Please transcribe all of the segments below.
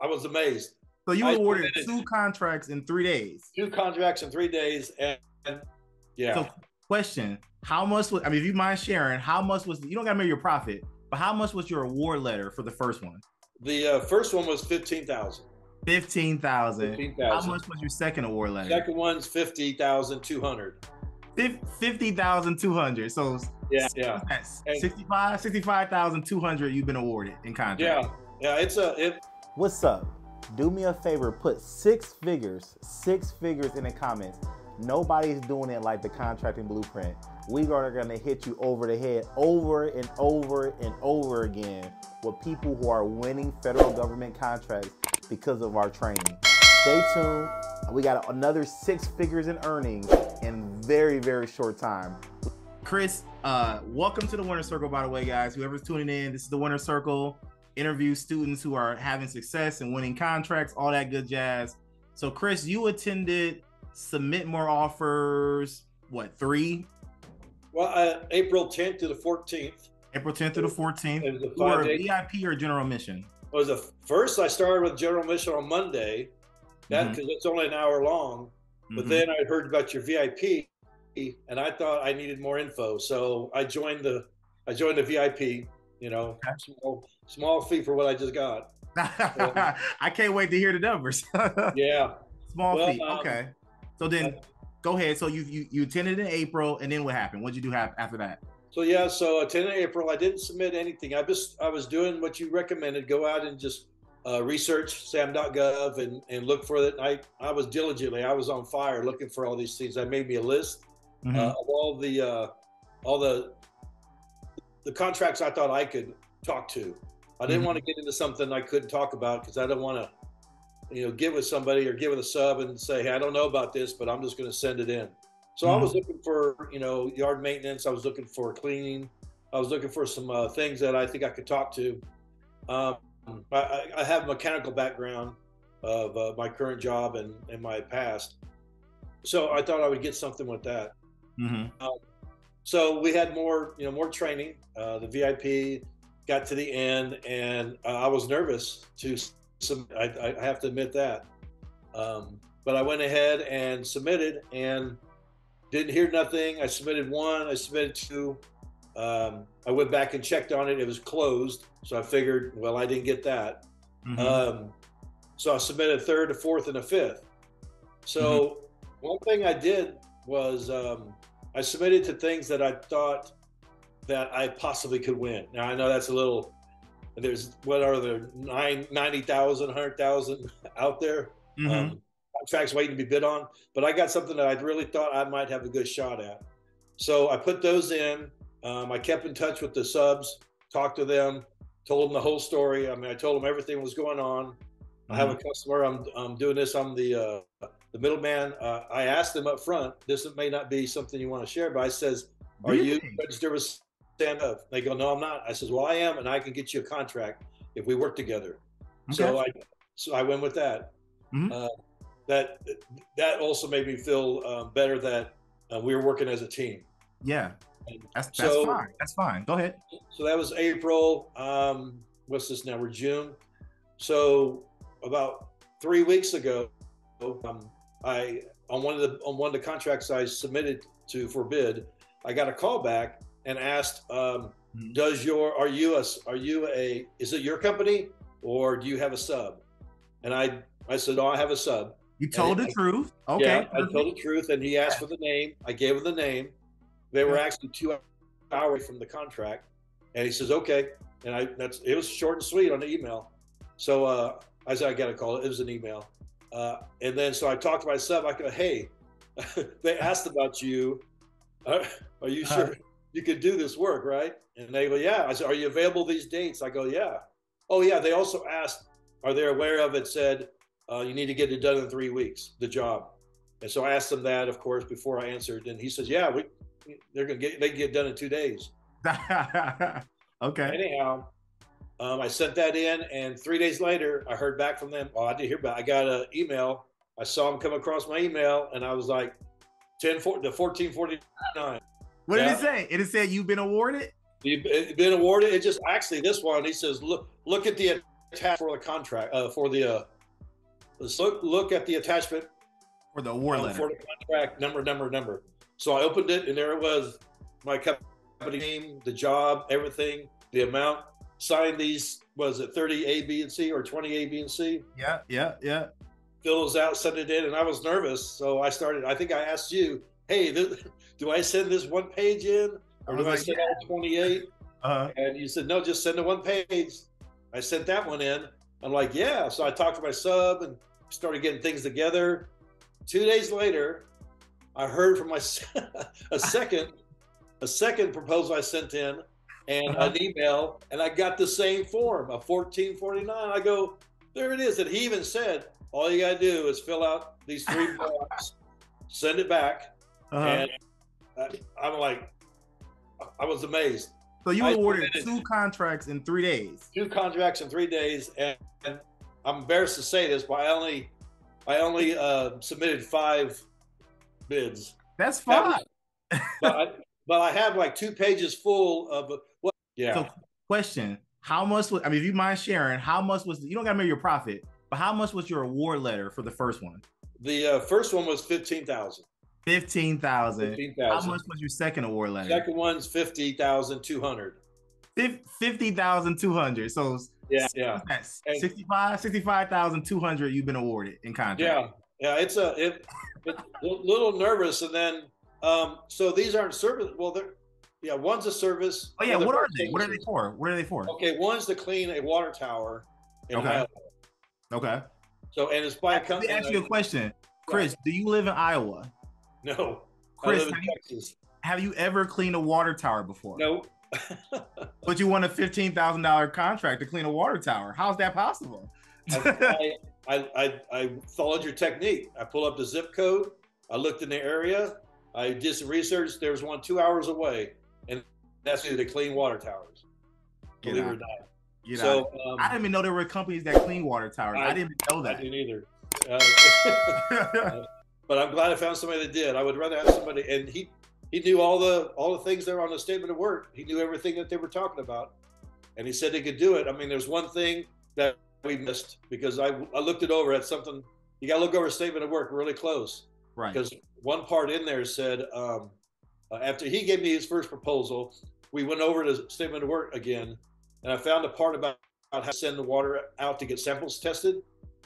I was amazed. So you awarded two contracts in three days. Two contracts in three days, and, and yeah, So question: How much was? I mean, if you mind sharing, how much was? You don't got to make your profit, but how much was your award letter for the first one? the uh, first one was fifteen thousand. thousand. Fifteen How much was your second award letter? Second one's fifty thousand two hundred. Fif- Fifty thousand two hundred. So Yeah, yeah, that's And- 65 65,200 you've been awarded in contract. yeah, yeah. It's a it. What's up? Do me a favor, put six figures, six figures in the comments. Nobody's doing it like the contracting blueprint. We are gonna hit you over the head over and over and over again with people who are winning federal government contracts because of our training. Stay tuned. We got another six figures in earnings in very, very short time. Chris, uh, welcome to the Winner Circle, by the way, guys. Whoever's tuning in, this is the Winner Circle. Interview students who are having success and winning contracts, all that good jazz. So, Chris, you attended Submit More Offers, what, three? Well, uh, April tenth to the fourteenth April 10th to the 14th. It was a You were a five-day- VIP or general mission? was the first. I started with general mission on Monday, that because it's only an hour long. But Mhm. then I heard about your VIP, and I thought I needed more info, so I joined the I joined the VIP. You know, Okay. small small fee for what I just got. I can't wait to hear the numbers. Yeah. Small Well, fee. um, okay. So then go ahead. So you you you attended in April, and then what happened? What'd you do after that? So yeah, so attended April. I didn't submit anything. I just I was doing what you recommended. Go out and just uh, research sam.gov and and look for it. I I was diligently. I was on fire looking for all these things. I made me a list Mhm. uh, of all the uh, all the the contracts I thought I could talk to. I didn't Mhm. want to get into something I couldn't talk about because I don't want to, you know, get with somebody or get with a sub and say, "Hey, I don't know about this, but I'm just going to send it in." So I was looking for, you know, yard maintenance. I was looking for cleaning. I was looking for some uh, things that I think I could talk to. Um, I, I- have a mechanical background of uh, my current job and, and my past, so I thought I would get something with that. Mhm. So we had more, you know, more training. Uh, the VIP got to the end, and uh, I was nervous to. Some, I, I have to admit that, um, but I went ahead and submitted, and didn't hear nothing. I submitted one. I submitted two. Um, I went back and checked on it. It was closed, so I figured, well, I didn't get that. Mhm. Um, so I submitted a third, a fourth, and a fifth. So one thing I did was um, I submitted to things that I thought that I possibly could win. Now I know that's a little. There's what are there nine ninety thousand, hundred thousand out there Mhm. um, contracts waiting to be bid on. But I got something that I really thought I might have a good shot at. So I put those in. Um, I kept in touch with the subs, talked to them, told them the whole story. I mean, I told them everything was going on. I have a Mm-hmm. customer. I'm, I'm doing this. I'm the uh, the middleman. Uh, I asked them up front. This may not be something you want to share, but I says, "Are you Really? registered with stand up?" They go, "No, I'm not." I says, "Well, I am, and I can get you a contract if we work together." So I so I went with that. Mhm. Uh, that that also made me feel um, better that uh, we were working as a team. Yeah. That's that's so- fine. That's fine. Go ahead. so that was April. Um, what's this now? We're June. So about three weeks ago, um, I on one of the on one of the contracts I submitted to for bid, I got a call back and asked, um, Mhm. "Does your are you a are you a is it your company or do you have a sub?" And I I said, "Oh, I have a sub." You told the I- truth. Okay. Yeah, I told the truth, and he asked for the name. I gave him the name. They were actually two hours from the contract, and he says, "Okay." And I that's it was short and sweet on the email. So uh, I said, "I got to call it." It was an email, uh, and then so I talked to my sub. I go, "Hey, they asked about you. Are, are you Uh-huh. sure you could do this work, right? And they go, yeah. I said, are you available these dates? I go, yeah. Oh, yeah. They also asked, are they aware of it? Said, uh, you need to get it done in three weeks, the job. And so I asked them that, of course, before I answered. And he says, yeah, we, they're going to get, they can get done in two days. okay. Anyhow, um, I sent that in, and three days later, I heard back from them. Oh, I did hear back. I got an email. I saw them come across my email, and I was like, 10 to 1449. What yeah. did it say? It said you've been awarded. You've been awarded. It just actually this one. He says, look, look at the attachment for the contract uh, for the. Uh, let's look look at the attachment for the award um, for the contract number number number. So I opened it and there it was, my company name, the job, everything, the amount. Signed these. Was it thirty A, B, and C or twenty A, B, and C? Yeah, yeah, yeah. Fill those out, send it in, and I was nervous, so I started. I think I asked you "Hey, this, do I send this one page in, or do I like, send all 28?" Uh, And you said, no, just send the one page. I sent that one in. I'm like, yeah. So I talked to my sub and started getting things together. Two days later, I heard from my a second a second proposal I sent in and Uh-huh. an email, and I got the same form, a 1449. I go, there it is. And he even said, all you gotta do is fill out these three blocks, send it back, uh-huh. and I, I'm like, I was amazed. so you I awarded two contracts in three days. two contracts in three days, and, and I'm embarrassed to say this, but I only I only uh, submitted five bids. That's That fine. was- But I, but I have like two pages full of what? Yeah, So, question: How much was? I mean, if you mind sharing, how much was? You don't got to remember your profit, but how much was your award letter for the first one? the uh, first one was fifteen thousand. Fifteen thousand. Fifteen How much was your second award letter? Second one's fifty thousand two hundred. Fif- Fifty thousand two hundred. So Yeah, yeah, that's And- 65 65,200 you've been awarded in contract. yeah, yeah. It's a it, it's a little nervous, and then um, so these aren't service. Well, they're yeah, one's a service. Oh yeah, what are they? What are they for? What are they for? Okay, one's to clean a water tower. In Okay. Iowa. Okay. So and it's by a Let me ask you a question. Chris, do you live in Iowa? No, Chris, I have you, have you ever cleaned a water tower before? No, But you won a fifteen thousand dollar contract to clean a water tower. How's that possible? I, I, I, I followed your technique. I pulled up the zip code. I looked in the area. I did some research. There was one two hours away, and that's the clean water towers. Get Believe it or not. Get so um, I didn't even know there were companies that clean water towers. I, I- didn't know I that. didn't either. Uh, but I'm glad I found somebody that did. I would rather have somebody, and he he knew all the all the things that were on the statement of work. He knew everything that they were talking about, and he said he could do it. I mean, there's one thing that we missed because I I looked it over at something. You got to look over a statement of work really close right. because one part in there said um, uh, after he gave me his first proposal, we went over the statement of work again, and I found a part about, about how to send the water out to get samples tested.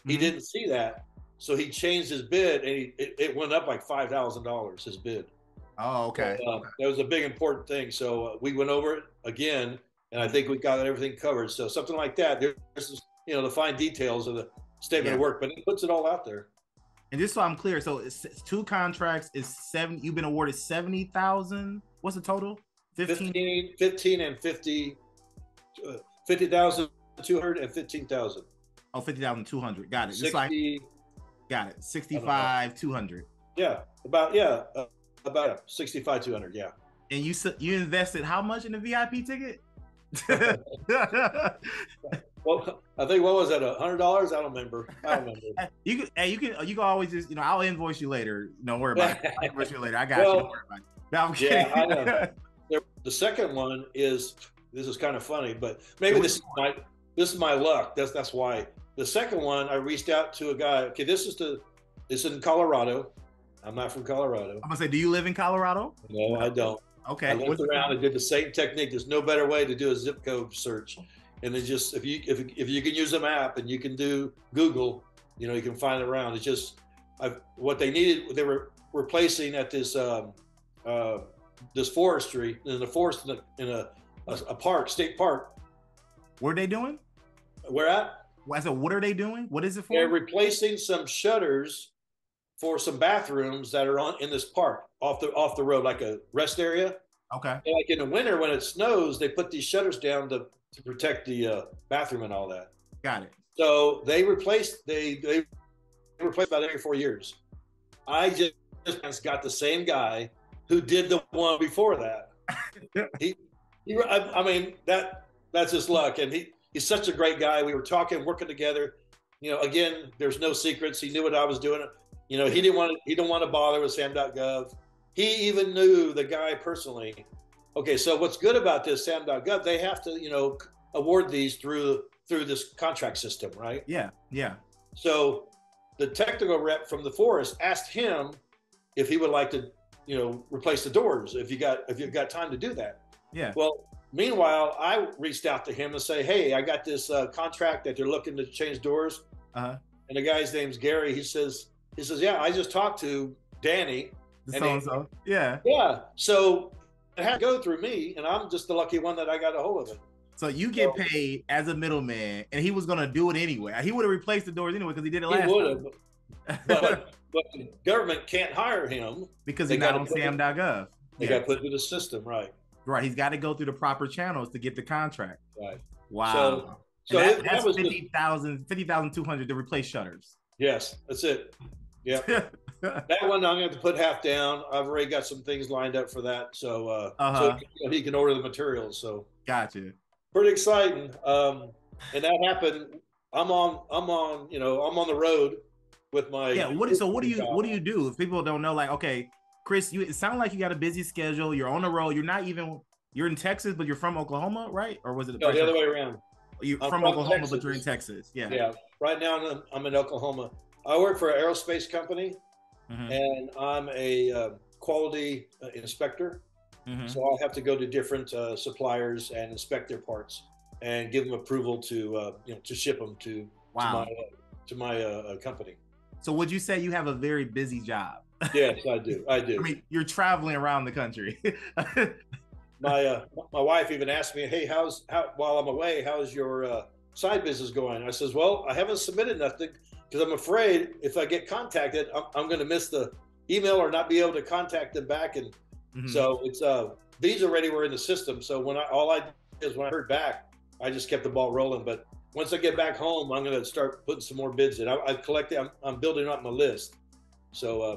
He Mhm. didn't see that, so he changed his bid, and he, it, it went up like five thousand dollars. His bid. Oh, okay. Uh, that was a big important thing. So uh, we went over it again, and I think we got everything covered. So something like that. There's you know the fine details of the statement Yeah. of work, but it puts it all out there. And just so I'm clear, so it's, it's two contracts is seven. You've been awarded seventy thousand. What's the total? 15? 15, 15 and 50, uh, 50,200 and 15,000. Oh, 50,200. Got it. Just 60, like got it. 65, 200. yeah, about, yeah, uh, about yeah, 65, 200, yeah. And you you invested how much in the VIP ticket? Well, I think, what was that, a $100? I don't remember. I don't remember. you can hey, you can you can always just you know I'll invoice you later. Don't worry about it. I'll invoice you later. I got you. Well, Don't worry about it. No, I'm kidding. yeah, I know. The second one is, this is kind of funny, but maybe this is my, this is my luck. That's, that's why. The second one, I reached out to a guy. Okay, this is the, this is in Colorado. I'm not from Colorado. I'm gonna say, do you live in Colorado? No, I don't. Okay. I looked around and did the same technique. There's no better way to do a zip code search. And then just if you if, if you can use a map and you can do Google, you know, you can find it around. It's just I've, what they needed. They were replacing at this um, uh, this forestry in the forest in a, in a, a, a park, state park. What are they doing? Where at? I said, what are they doing? What is it for? They're replacing some shutters for some bathrooms that are on in this park off the off the road, like a rest area. okay. And like in the winter when it snows, they put these shutters down to, to protect the uh, bathroom and all that. Got it. So they replaced they they replaced about every four years. I just, just got the same guy who did the one before that. he, he I, I mean that that's his luck, and he he's such a great guy. We were talking, working together. You know, again, there's no secrets. He knew what I was doing. You know, he didn't want to, he didn't want to bother with Sam.gov. He even knew the guy personally. Okay, so what's good about this Sam.gov? They have to, you know, award these through through this contract system, right? Yeah, yeah. So the technical rep from the forest asked him if he would like to, you know, replace the doors if you got if you've got time to do that. Yeah. Well, meanwhile, I reached out to him and say, "Hey, I got this uh, contract that they're looking to change doors." Uh-huh. And the guy's name's Gary. He says, "He says, yeah, I just talked to Danny. So and so. Yeah. Yeah, so it had to go through me, and I'm just the lucky one that I got a hold of it. So you get So- paid as a middleman, and he was gonna do it anyway. He would have replaced the doors anyway because he did it last. He would have, but but the government can't hire him. because they he's not on sam.gov. They Yeah. got put through the system, right? Right. He's got to go through the proper channels to get the contract. Right. Wow. So And that, it- that that's was just- 50,000 50,200 to replace shutters. Yes, that's it. Yeah, that one I'm have to put half down. I've already got some things lined up for that, so uh, Uh-huh. so you know, he can order the materials. So gotcha. pretty exciting. Um, and that happened. I'm on. I'm on. You know, I'm on the road with my. Yeah. What so what do you what do you do if people don't know? Like, okay, Chris, you it sounds like you got a busy schedule. You're on the road. You're not even you're in Texas, but you're from Oklahoma, right? Or was it No, the other way around. You're from, from Oklahoma, but you're in Texas. Yeah. Yeah. Right now I'm in, I'm in Oklahoma. I work for an aerospace company, Mhm, and I'm a uh, quality uh, inspector. mhm. So I have to go to different uh, suppliers and inspect their parts and give them approval to uh, you know to ship them to Wow. to my uh, to my uh, uh, company. So would you say you have a very busy job? Yes, I do. I do. I mean, you're traveling around the country. my uh, my wife even asked me, "Hey, how's how while I'm away? How's your uh, side business going?" I says, "Well, I haven't submitted nothing because I'm afraid if I get contacted, I'm, I'm going to miss the email or not be able to contact them back." And Mhm. so it's uh these already were in the system. So when I all I did is when I heard back, I just kept the ball rolling. But once I get back home, I'm going to start putting some more bids in. I, I've collected. I'm, I'm building up my list. So uh,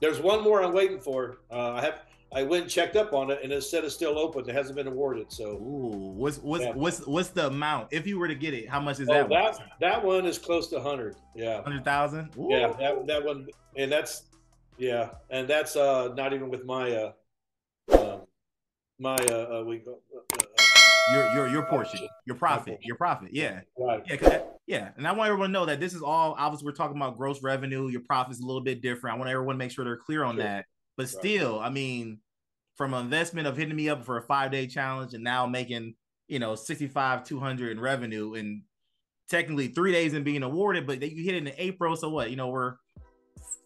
there's one more I'm waiting for. Uh, I have. I went and checked up on it, and it said it's still open. It hasn't been awarded. So Ooh, what's what's Yeah. what's what's the amount if you were to get it? How much is oh, that? that that one is close to 100. Yeah, Hundred thousand. yeah. That that one, and that's yeah, and that's uh not even with my uh, um, my uh, uh we uh, uh, Your your your portion, your profit, your profit. Yeah, right. yeah, yeah. And I want everyone to know that this is all. Obviously, we're talking about gross revenue. Your profit's a little bit different. I want everyone to make sure they're clear on Sure. that. But still, I mean, from an investment of hitting me up for a five day challenge and now making you know sixty five two hundred in revenue and technically three days and being awarded, but you hit it in April. So what? You know, we're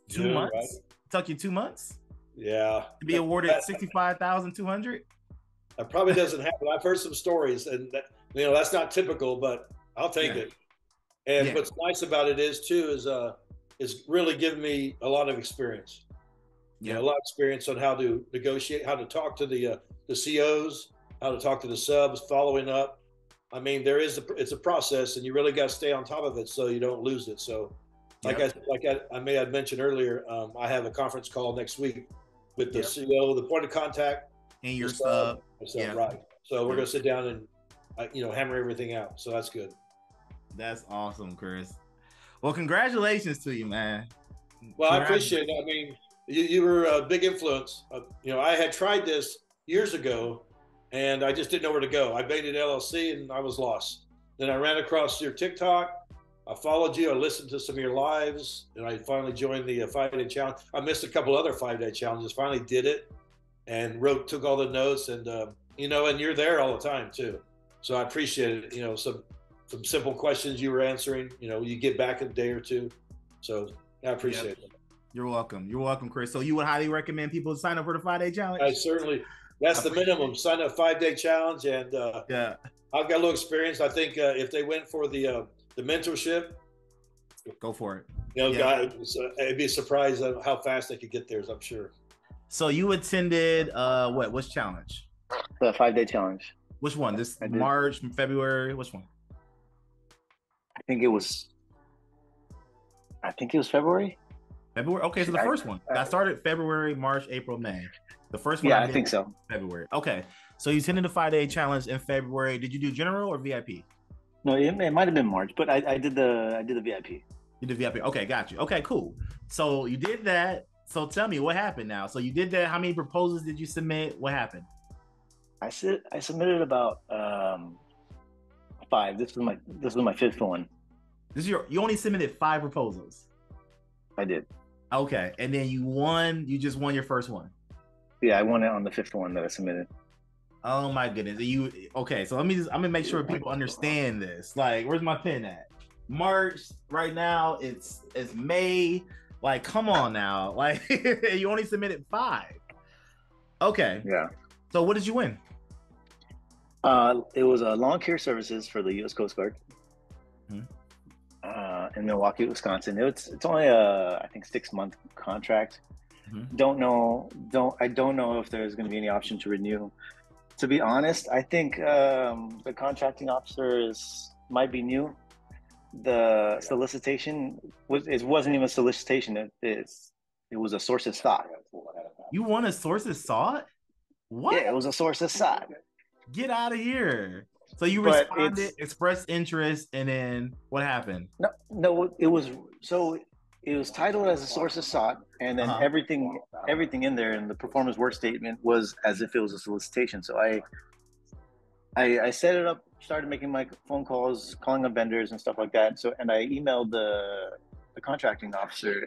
two Yeah, months. right. Took you two months Yeah, to be awarded sixty five thousand two hundred. That probably doesn't happen. I've heard some stories, and that, you know that's not typical, but I'll take Yeah. it. And Yeah. what's nice about it is too is uh is really given me a lot of experience. You know, a lot of experience on how to negotiate, how to talk to the uh, the COs, how to talk to the subs, following up. I mean, there is a it's a process, and you really got to stay on top of it so you don't lose it. So, like I like I, I may have mentioned earlier, um, I have a conference call next week with the Yep. CEO, the point of contact, and your sub. so, Yeah. right. So we're gonna sit down and, uh, you know, hammer everything out. So that's good. That's awesome, Chris. Well, congratulations to you, man. Well, I appreciate it. I mean, you, you were a big influence. Uh, you know, I had tried this years ago, and I just didn't know where to go. I made an LLC, and I was lost. Then I ran across your TikTok. I followed you. I listened to some of your lives, and I finally joined the uh, five day challenge. I missed a couple other five day challenges. Finally, did it, and wrote, took all the notes, and uh, you know, and you're there all the time too. So I appreciate it. You know, some some simple questions you were answering. You know, you get back in a day or two. So I appreciate it. You're welcome. You're welcome, Chris. So you would highly recommend people sign up for the five day challenge? I certainly. That's the minimum. Sign up five day challenge, and uh, yeah. I've got a little experience. I think uh, if they went for the uh, the mentorship, Go for it. you know, Yeah. uh, it'd be a surprise how fast they could get there. I'm sure. So you attended uh what? Which challenge? The five day challenge. Which one? This March, February? Which one? I think it was. I think it was February. February. Okay, so the I- first one. I started February, March, April, May. The first one. Yeah, I did think so. February. Okay, so you attended the five day challenge in February. Did you do general or VIP? No, it, it might have been March, but I, I did the I did the VIP. You did VIP. Okay, got you. Okay, cool. So you did that. So tell me what happened now. So you did that. How many proposals did you submit? What happened? I said I submitted about um, five. This is my this is my fifth one. This is your you only submitted five proposals. I did. Okay, and then you won. You just won your first one. Yeah, I won it on the fifth one that I submitted. Oh my goodness! Are You okay? So let me just I'm gonna make sure people understand this. Like, where's my pen at? March right now. It's it's May. Like, come on now. Like, you only submitted five. Okay. Yeah. So what did you win? Uh, it was a uh, lawn care services for the U.S. Coast Guard Hmm. uh, in Milwaukee, Wisconsin. It's it's only a I think six month contract. Mhm. Don't know. Don't I don't know if there's going to be any option to renew. To be honest, I think um, the contracting officer is might be new. The solicitation was it wasn't even a solicitation. It is it was a sources sought. You won a sources sought. What? Yeah, it was a sources sought. Get out of here. So you But responded, expressed interest, and then what happened? No, no, it was so it was titled as a sources sought, and then Uh-huh. everything everything in there in the performance work statement was as if it was a solicitation. So I I, I set it up, started making my phone calls, calling up vendors and stuff like that. So and I emailed the the contracting officer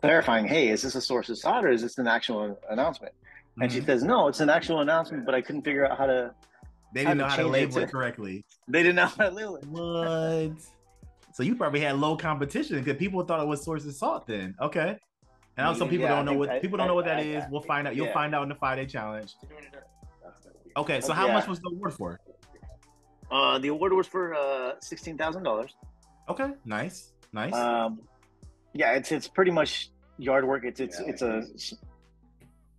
clarifying, hey, is this a source of or is this an actual announcement? And she Mhm. says, no, it's an actual announcement, but I couldn't figure out how to. they how didn't to know how to change it label it to- correctly. They didn't know how to label it. What? So you probably had low competition because people thought it was sources sought then. Okay. And some people Yeah, don't know what I- people don't know what that I- is. We'll find out. You'll yeah. find out in the five day challenge. Okay, so how Yeah. much was the award for? Uh, the award was for uh, sixteen thousand dollars. Okay, nice, nice. Um, yeah, it's it's pretty much yard work. It's it's it's a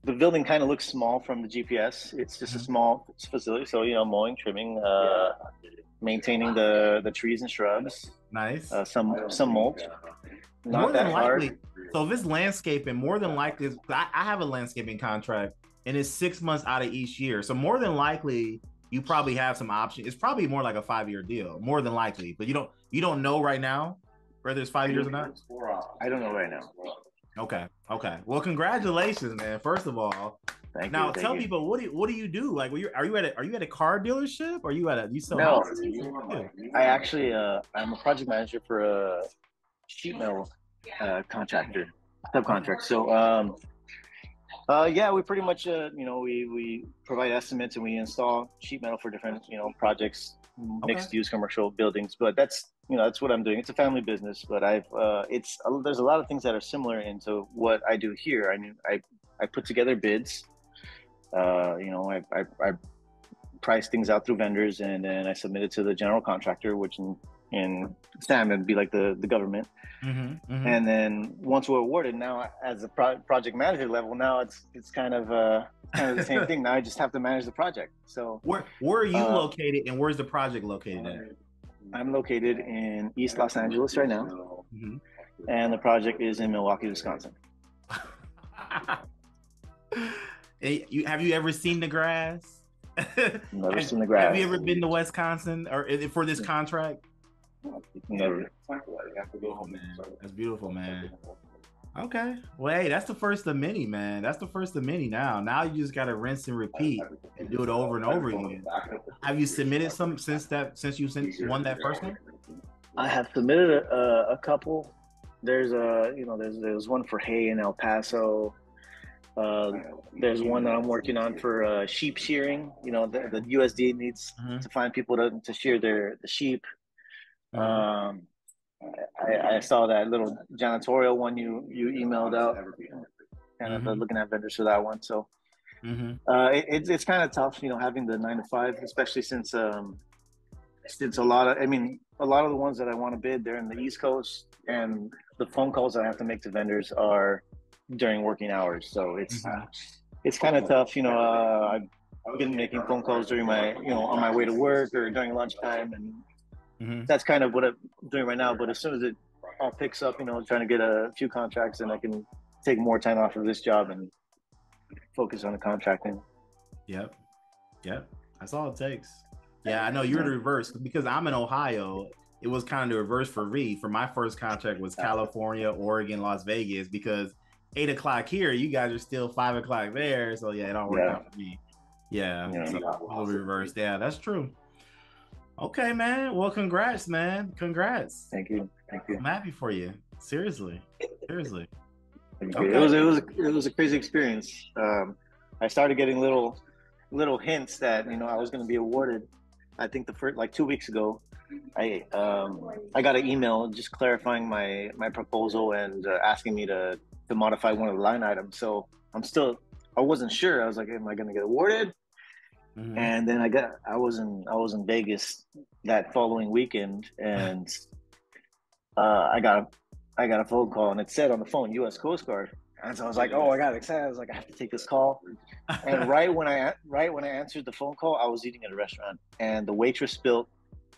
the building kind of looks small from the GPS. It's just a Mhm. small facility, so you know, mowing, trimming, uh, maintaining the the trees and shrubs, nice. uh, some some mulch. Not more that than hard. likely. So if it's landscaping, more than likely, I, I have a landscaping contract, and it's six months out of each year. So more than likely, you probably have some options. It's probably more like a five year deal, more than likely. But you don't you don't know right now whether it's five years or not. I don't know right now. Okay, okay. Well, congratulations, man. First of all, Thank now you. tell you. people what do you, what do you do? Like, you, are you at a, are you at a car dealership? Are you at a you sell No. houses? I actually uh, I'm a project manager for a sheet metal uh, contractor subcontract. So um, uh, yeah, we pretty much uh, you know we we provide estimates and we install sheet metal for different you know projects, mixed use commercial buildings. But that's you know that's what I'm doing. It's a family business, but I've uh, it's there's a lot of things that are similar into what I do here. I mean I I put together bids. Uh, you know I, I I price things out through vendors and then I submit it to the general contractor, which in in SAM would be like the the government. Mhm, mhm. And then once we're awarded, now as a pro- project manager level, now it's it's kind of uh kind of the same thing. Now I just have to manage the project. So where where are you uh, located, and where's the project located at? I'm located in East Los Angeles right now, Mhm. and the project is in Milwaukee, Wisconsin. Hey, you have you ever seen the grass? Never Have- seen the grass. Have you ever been to Wisconsin or for this contract? Never. Oh man, that's beautiful, man. Okay, well, hey, that's the first of many, man. That's the first of many. Now, now you just gotta rinse and repeat and do it over and over again. Have you submitted some since that since you sent, won that first one? I have submitted a, a, a couple. There's a you know there's there's one for hay in El Paso. Uh, there's one that I'm working on for uh, sheep shearing. You know the, the USD needs Mhm. to find people to, to shear their the sheep. Mhm. Um, I, I saw that little janitorial one you you emailed out. Kind of Mhm. looking at vendors for that one. So Mhm. uh, it, it's it's kind of tough, you know, having the nine to five, especially since um, since a lot of I mean a lot of the ones that I want to bid, they're in the East Coast, and the phone calls I have to make to vendors are during working hours. So it's Mhm. it's kind of tough, you know. Uh, I've I've been making phone calls during my you know on my way to work or during lunchtime, and Mhm. that's kind of what I'm doing right now. But as soon as it all picks up, you know, trying to get a few contracts, and I can take more time off of this job and focus on the contracting. Yep. Yep. That's all it takes. Yeah, I know you're the reverse because I'm in Ohio. It was kind of the reverse for me. For my first contract was California, Oregon, Las Vegas because eight o'clock here, you guys are still five o'clock there. So yeah, it don't work Yeah. out for me. Yeah. Yeah. So a little reverse. Yeah, that's true. Okay, man. Well, congrats, man. Congrats. Thank you. Thank you. I'm happy for you. Seriously. Seriously. Thank you. It was it was it was a crazy experience. Um, I started getting little little hints that you know I was going to be awarded. I think the first like two weeks ago, I um, I got an email just clarifying my my proposal and uh, asking me to to modify one of the line items. So I'm still I wasn't sure. I was like, am I going to get awarded? Mm-hmm. And then I got I was in I was in Vegas that following weekend, and uh, I got a I got a phone call, and it said on the phone U.S. Coast Guard. And so I was like, oh, I got excited. I was like, I have to take this call. And right when I right when I answered the phone call, I was eating at a restaurant, and the waitress spilled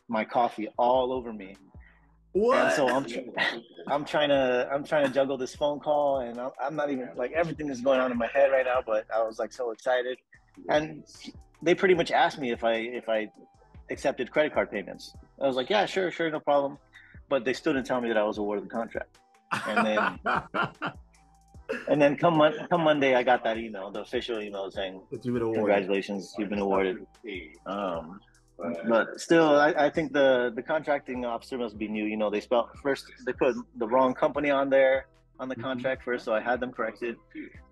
my coffee all over me. What? And so I'm, I'm trying to, I'm trying to juggle this phone call, and I'm, I'm not even like everything is going on in my head right now. But I was like so excited, and they pretty much asked me if I, if I accepted credit card payments. I was like, yeah, sure, sure, no problem. But they still didn't tell me that I was awarded the contract. And then, and then come come Monday, I got that email, the official email saying, "Congratulations, you've been awarded." Um, but still, I, I, think the the contracting officer must be new. You know, they spelled first they put the wrong company on there on the mm-hmm. contract first, so I had them corrected.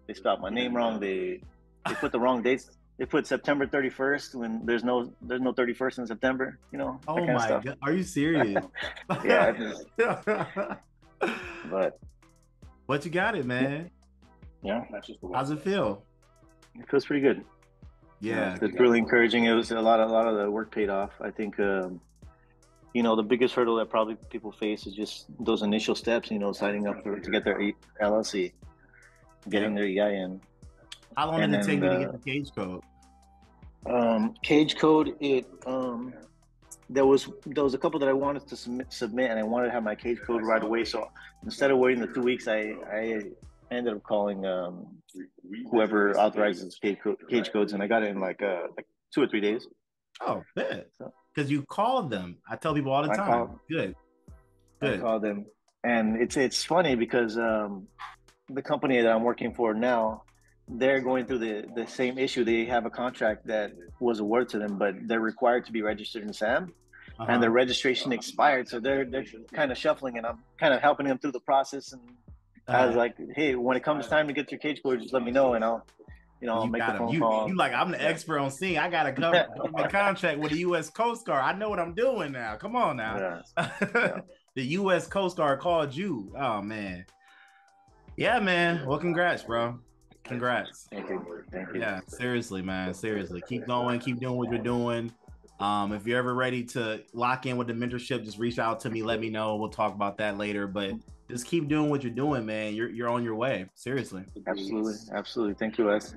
They spelled my name wrong. They they put the wrong dates. They put September 31st when there's no there's no 31st in September. You know. Oh my god, are you serious? yeah. Just, but. But you got it, man. Yeah. How's it feel? It feels pretty good. Yeah, it's really encouraging. It was a lot, a lot of the work paid off. I think, um, you know, the biggest hurdle that probably people face is just those initial steps. You know, signing up for, to get their LLC, getting their EIN. How long and did it take then, to get the cage code? Um, cage code. It um, there was there was a couple that I wanted to submit, submit, and I wanted to have my cage code right away. So instead of waiting the two weeks, I I ended up calling um, whoever authorizes cage, cage, codes, and I got it in like uh, like two or three days. Oh, good. Because you called them. I tell people all the time. Called, good. Good. I called them, and it's it's funny because um, the company that I'm working for now, they're going through the the same issue. They have a contract that was awarded to them, but they're required to be registered in SAM. Uh-huh. And their registration expired, so they're they're kind of shuffling, and I'm kind of helping them through the process and I was like, hey, when it comes time to get your cage code, just let me know and I'll, you know, I'll you make the phone you, call. You like, I'm the expert on seeing. I got a cover my contract with the U.S. Coast Guard. I know what I'm doing now. Come on now. Yeah. Yeah. the U.S. Coast Guard called you. Oh man. Yeah, man. Well, congrats, bro. Congrats. Thank you. Thank you. Yeah, seriously, man. Seriously. Keep going. Keep doing what you're doing. Um, if you're ever ready to lock in with the mentorship, just reach out to me. Let me know. We'll talk about that later. But just keep doing what you're doing, man. You're you're on your way. Seriously. Absolutely, absolutely. Thank you, Wes.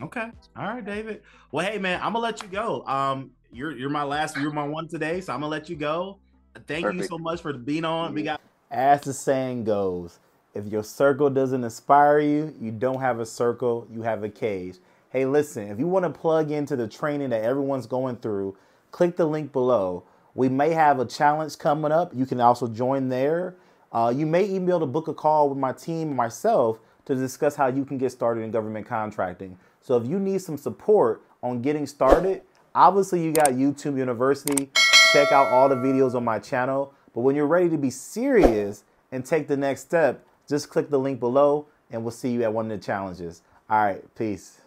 Okay. All right, David. Well, hey, man, I'm gonna let you go. Um, you're you're my last. You're my one today, so I'm gonna let you go. Thank Perfect. you so much for being on. We got. As the saying goes, if your circle doesn't inspire you, you don't have a circle. You have a cage. Hey, listen. If you want to plug into the training that everyone's going through, click the link below. We may have a challenge coming up. You can also join there. Uh, you may even be able to book a call with my team myself to discuss how you can get started in government contracting. So if you need some support on getting started, obviously you got YouTube University. Check out all the videos on my channel. But when you're ready to be serious and take the next step, just click the link below and we'll see you at one of the challenges. All right, peace.